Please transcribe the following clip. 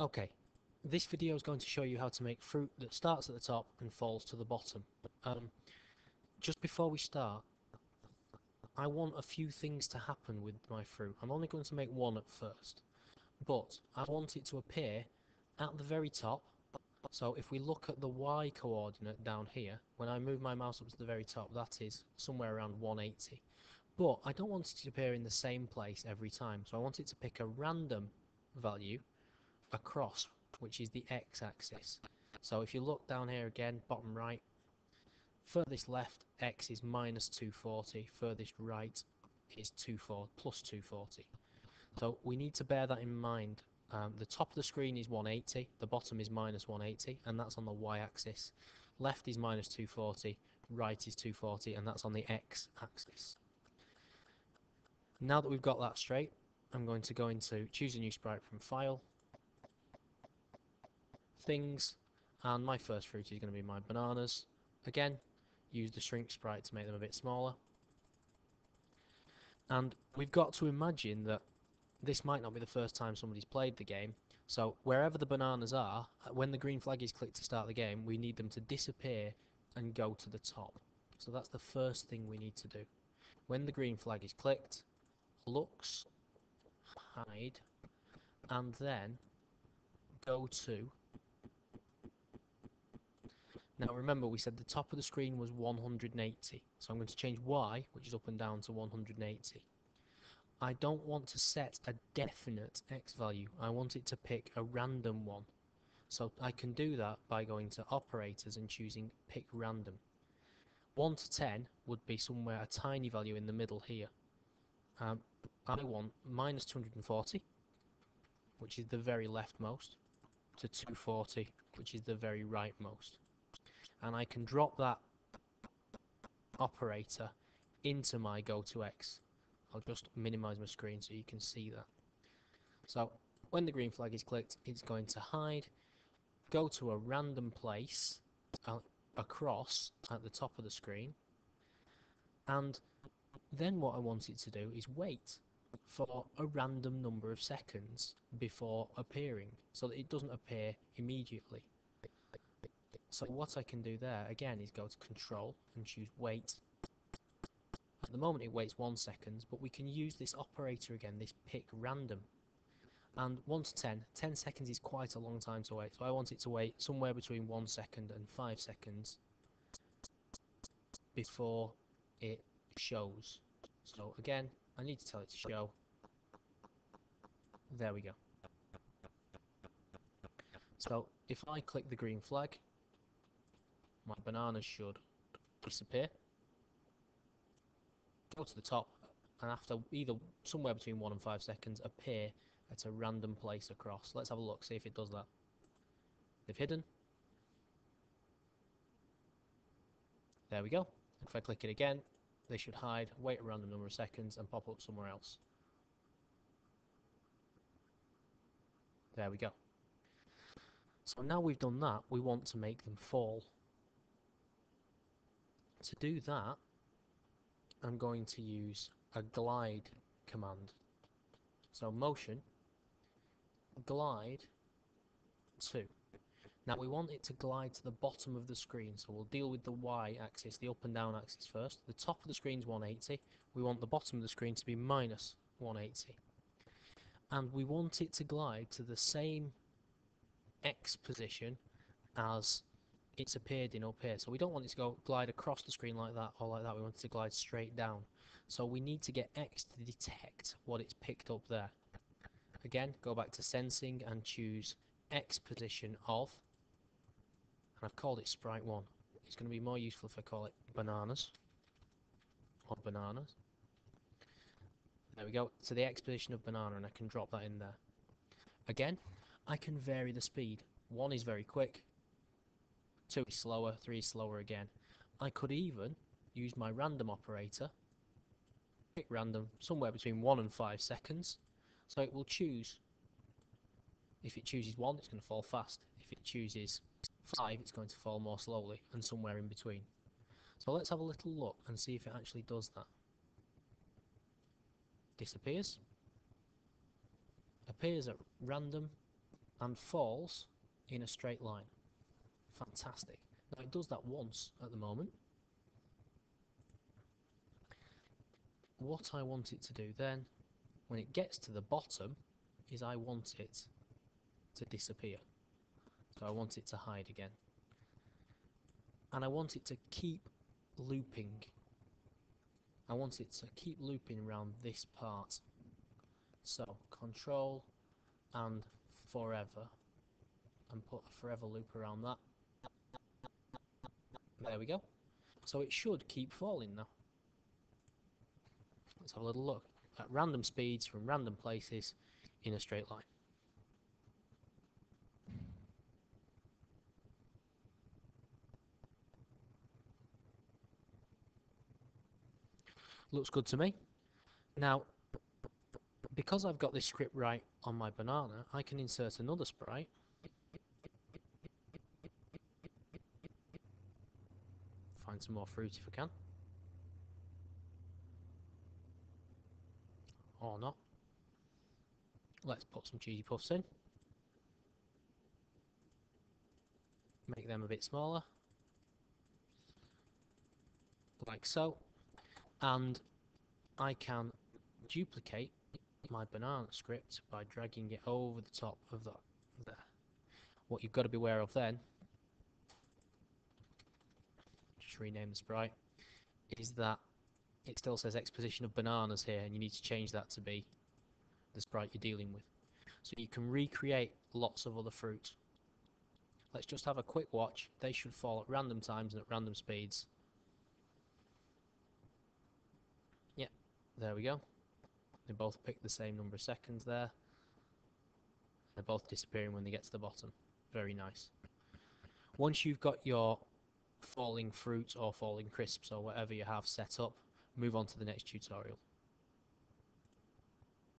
Okay, this video is going to show you how to make fruit that starts at the top and falls to the bottom. Um, just before we start, I want a few things to happen with my fruit. I'm only going to make one at first, but I want it to appear at the very top. So if we look at the y coordinate down here, when I move my mouse up to the very top, that is somewhere around 180. But I don't want it to appear in the same place every time, so I want it to pick a random value across, which is the x-axis. So if you look down here again, bottom right, furthest left x is minus 240, furthest right is 24, plus 240. So we need to bear that in mind. Um, the top of the screen is 180, the bottom is minus 180, and that's on the y-axis. Left is minus 240, right is 240, and that's on the x-axis. Now that we've got that straight, I'm going to go into choose a new sprite from file, things. And my first fruit is going to be my bananas. Again use the shrink sprite to make them a bit smaller. And we've got to imagine that this might not be the first time somebody's played the game. So wherever the bananas are when the green flag is clicked to start the game we need them to disappear and go to the top. So that's the first thing we need to do. When the green flag is clicked looks hide and then go to now remember we said the top of the screen was 180, so I'm going to change Y, which is up and down, to 180. I don't want to set a definite X value, I want it to pick a random one. So I can do that by going to operators and choosing pick random. 1 to 10 would be somewhere a tiny value in the middle here. Um, I want minus 240, which is the very leftmost, to 240, which is the very rightmost and I can drop that operator into my go to X. I'll just minimize my screen so you can see that. So when the green flag is clicked, it's going to hide, go to a random place uh, across at the top of the screen, and then what I want it to do is wait for a random number of seconds before appearing, so that it doesn't appear immediately. So what I can do there, again, is go to control and choose wait. At the moment it waits one second, but we can use this operator again, this pick random. And 1 to 10, 10 seconds is quite a long time to wait, so I want it to wait somewhere between 1 second and 5 seconds before it shows. So again, I need to tell it to show. There we go. So if I click the green flag, my bananas should disappear. Go to the top, and after either somewhere between 1 and 5 seconds, appear at a random place across. Let's have a look, see if it does that. They've hidden. There we go. If I click it again, they should hide, wait a random number of seconds, and pop up somewhere else. There we go. So now we've done that, we want to make them fall to do that, I'm going to use a glide command. So motion, glide to. Now we want it to glide to the bottom of the screen, so we'll deal with the y axis, the up and down axis first. The top of the screen is 180, we want the bottom of the screen to be minus 180. And we want it to glide to the same x position as it's appeared in up here. So we don't want it to go glide across the screen like that or like that. We want it to glide straight down. So we need to get X to detect what it's picked up there. Again, go back to sensing and choose X position of, and I've called it sprite 1. It's going to be more useful if I call it bananas, or bananas. There we go, So the X position of banana, and I can drop that in there. Again, I can vary the speed. 1 is very quick, 2 is slower, 3 is slower again. I could even use my random operator, pick random, somewhere between 1 and 5 seconds, so it will choose. If it chooses 1, it's going to fall fast. If it chooses 5, it's going to fall more slowly, and somewhere in between. So let's have a little look and see if it actually does that. Disappears. Appears at random and falls in a straight line. Fantastic. Now it does that once at the moment. What I want it to do then, when it gets to the bottom, is I want it to disappear. So I want it to hide again. And I want it to keep looping. I want it to keep looping around this part. So control and forever and put a forever loop around that. There we go. So it should keep falling now. Let's have a little look at random speeds from random places in a straight line. Looks good to me. Now, because I've got this script right on my banana, I can insert another sprite. Find some more fruit if I can. Or not. Let's put some cheesy puffs in. Make them a bit smaller. Like so. And I can duplicate my banana script by dragging it over the top of that. What you've got to be aware of then, rename the sprite, is that it still says X position of bananas here and you need to change that to be the sprite you're dealing with. So you can recreate lots of other fruit. Let's just have a quick watch. They should fall at random times and at random speeds. Yep, there we go. They both pick the same number of seconds there. They're both disappearing when they get to the bottom. Very nice. Once you've got your falling fruit or falling crisps or whatever you have set up, move on to the next tutorial.